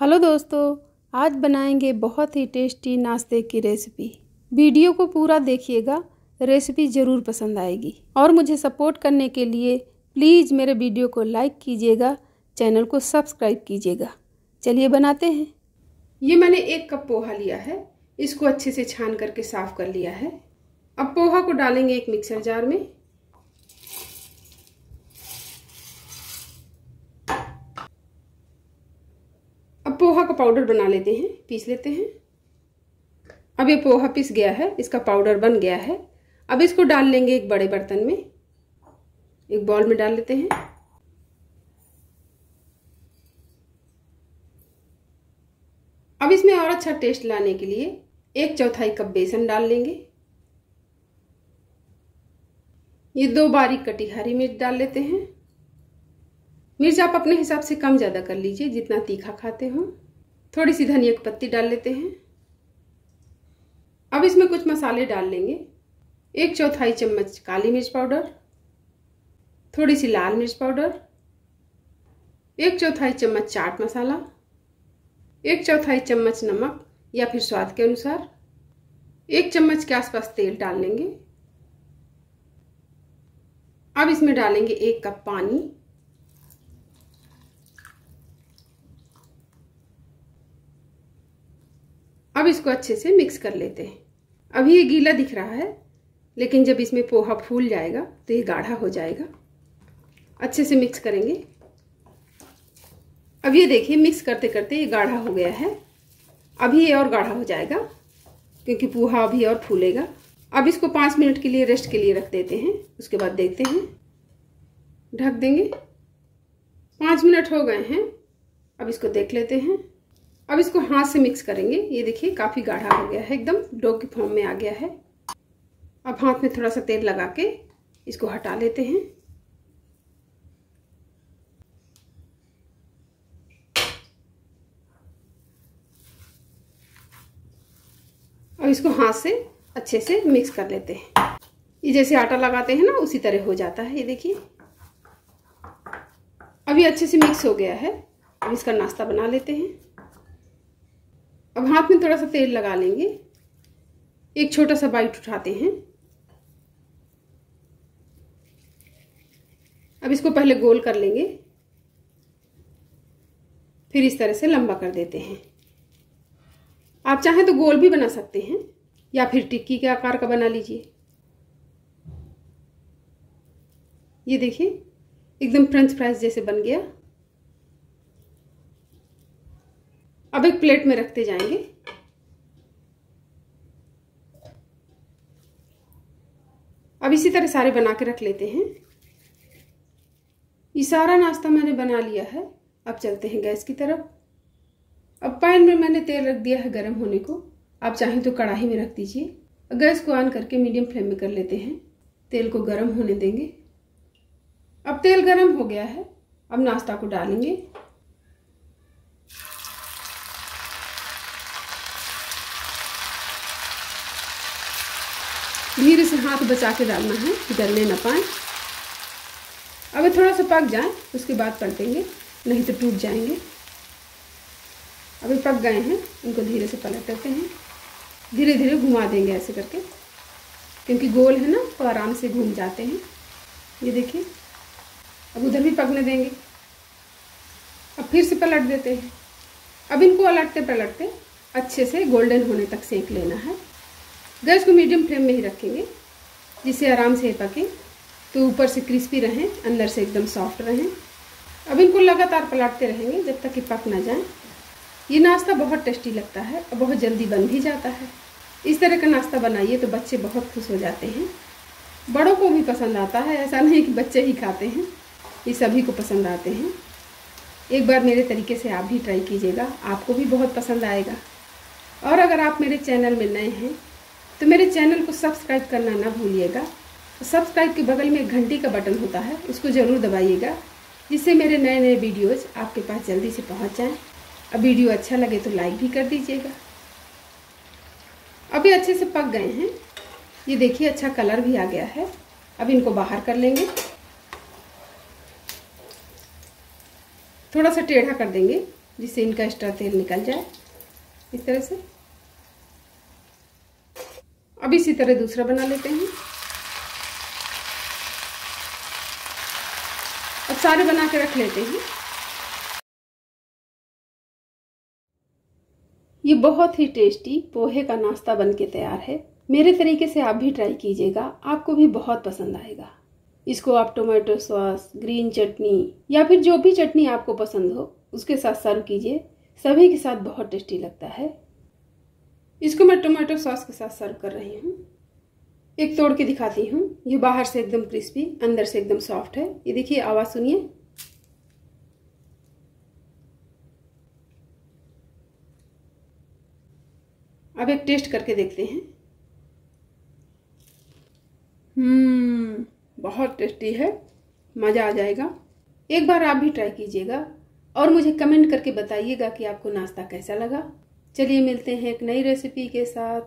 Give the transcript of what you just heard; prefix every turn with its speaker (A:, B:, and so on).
A: Hello दोस्तों, आज बनाएँगे बहुत ही टेस्टी नाश्ते की रेसिपी। वीडियो को पूरा देखिएगा, रेसिपी ज़रूर पसंद आएगी। और मुझे सपोर्ट करने के लिए प्लीज़ मेरे वीडियो को लाइक कीजिएगा, चैनल को सब्सक्राइब कीजिएगा। चलिए बनाते हैं। ये मैंने एक कप पोहा लिया है। इसको अच्छे से छान करके साफ़ कर लिया है। अब पोहा को डालेंगे एक मिक्सर जार में। पोहा का पाउडर बना लेते हैं, पीस लेते हैं। अब ये पोहा पीस गया है, इसका पाउडर बन गया है। अब इसको डाल लेंगे एक बड़े बर्तन में। एक बॉल में डाल लेते हैं। अब इसमें और अच्छा टेस्ट लाने के लिए एक चौथाई कप बेसन डाल लेंगे। ये दो बारीक कटी हरी मिर्च डाल लेते हैं। मिर्च आप अपने हिसाब से कम ज़्यादा कर लीजिए जितना तीखा खाते हो। थोड़ी सी धनिया की पत्ती डाल लेते हैं। अब इसमें कुछ मसाले डाल लेंगे। एक चौथाई चम्मच काली मिर्च पाउडर, थोड़ी सी लाल मिर्च पाउडर, एक चौथाई चम्मच चाट मसाला, एक चौथाई चम्मच नमक या फिर स्वाद के अनुसार, एक चम्मच के आसपास तेल डाल लेंगे। अब इसमें डालेंगे एक कप पानी। अब इसको अच्छे से मिक्स कर लेते हैं। अभी ये गीला दिख रहा है, लेकिन जब इसमें पोहा फूल जाएगा तो ये गाढ़ा हो जाएगा। अच्छे से मिक्स करेंगे। अब ये देखिए मिक्स करते करते ये गाढ़ा हो गया है। अभी ये और गाढ़ा हो जाएगा, क्योंकि पोहा अभी और फूलेगा। अब इसको पाँच मिनट के लिए रेस्ट के लिए रख देते हैं। उसके बाद देखते हैं। ढक देंगे। पाँच मिनट हो गए हैं। अब इसको देख लेते हैं। अब इसको हाथ से मिक्स करेंगे। ये देखिए, काफ़ी गाढ़ा हो गया है एकदम। डो के फॉर्म में आ गया है। अब हाथ में थोड़ा सा तेल लगा के इसको हटा लेते हैं। अब इसको हाथ से अच्छे से मिक्स कर लेते हैं। ये जैसे आटा लगाते हैं ना, उसी तरह हो जाता है। ये देखिए। अभी अच्छे से मिक्स हो गया है। अब इसका नाश्ता बना लेते हैं। अब हाथ में थोड़ा सा तेल लगा लेंगे। एक छोटा सा बाइट उठाते हैं। अब इसको पहले गोल कर लेंगे। फिर इस तरह से लंबा कर देते हैं। आप चाहें तो गोल भी बना सकते हैं, या फिर टिक्की के आकार का बना लीजिए। ये देखिए, एकदम फ्रेंच फ्राइज जैसे बन गया। अब एक प्लेट में रखते जाएँगे। अब इसी तरह सारे बना के रख लेते हैं। ये सारा नाश्ता मैंने बना लिया है। अब चलते हैं गैस की तरफ़। अब पैन में मैंने तेल रख दिया है गर्म होने को। आप चाहें तो कढ़ाई में रख दीजिए। गैस को ऑन करके मीडियम फ्लेम में कर लेते हैं। तेल को गर्म होने देंगे। अब तेल गर्म हो गया है। अब नाश्ता को डालेंगे। धीरे से हाथ बचा के डालना है जलने ना पाए। अब थोड़ा सा पक जाए, उसके बाद पलटेंगे, नहीं तो टूट जाएँगे। अभी पक गए हैं, उनको धीरे से पलट देते हैं। धीरे धीरे घुमा देंगे ऐसे करके, क्योंकि गोल है ना तो आराम से घूम जाते हैं। ये देखिए, अब उधर भी पकने देंगे। अब फिर से पलट देते हैं। अब इनको पलटते पलटते अच्छे से गोल्डन होने तक सेक लेना है। गैस को मीडियम फ्लेम में ही रखेंगे जिससे आराम से पके तो ऊपर से क्रिस्पी रहें, अंदर से एकदम सॉफ्ट रहें। अब इनको लगातार पलटते रहेंगे जब तक कि पक ना जाए। ये नाश्ता बहुत टेस्टी लगता है और बहुत जल्दी बन भी जाता है। इस तरह का नाश्ता बनाइए तो बच्चे बहुत खुश हो जाते हैं। बड़ों को भी पसंद आता है, ऐसा नहीं कि बच्चे ही खाते हैं। ये सभी को पसंद आते हैं। एक बार मेरे तरीके से आप भी ट्राई कीजिएगा, आपको भी बहुत पसंद आएगा। और अगर आप मेरे चैनल में नए हैं तो मेरे चैनल को सब्सक्राइब करना ना भूलिएगा। सब्सक्राइब के बगल में घंटी का बटन होता है, उसको ज़रूर दबाइएगा, जिससे मेरे नए नए वीडियोज़ आपके पास जल्दी से पहुँच जाएँ। अब वीडियो अच्छा लगे तो लाइक भी कर दीजिएगा। अभी अच्छे से पक गए हैं। ये देखिए अच्छा कलर भी आ गया है। अब इनको बाहर कर लेंगे। थोड़ा सा टेढ़ा कर देंगे, जिससे इनका एक्स्ट्रा तेल निकल जाए। इस तरह से। अब इसी तरह दूसरा बना लेते हैं। अब सारे बना के रख लेते हैं। ये बहुत ही टेस्टी पोहे का नाश्ता बन के तैयार है। मेरे तरीके से आप भी ट्राई कीजिएगा, आपको भी बहुत पसंद आएगा। इसको आप टोमेटो सॉस, ग्रीन चटनी या फिर जो भी चटनी आपको पसंद हो, उसके साथ सर्व कीजिए। सभी के साथ बहुत टेस्टी लगता है। इसको मैं टोमेटो सॉस के साथ सर्व कर रही हूँ। एक तोड़ के दिखाती हूँ। ये बाहर से एकदम क्रिस्पी, अंदर से एकदम सॉफ्ट है। ये देखिए, आवाज़ सुनिए। अब एक टेस्ट करके देखते हैं। हम्म बहुत टेस्टी है। मज़ा आ जाएगा। एक बार आप भी ट्राई कीजिएगा और मुझे कमेंट करके बताइएगा कि आपको नाश्ता कैसा लगा। चलिए मिलते हैं एक नई रेसिपी के साथ।